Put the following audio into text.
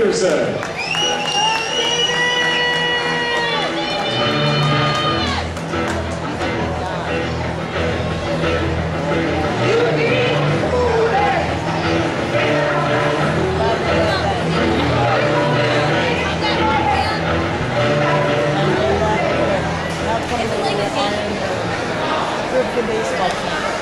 Peterson. Group the baseball team.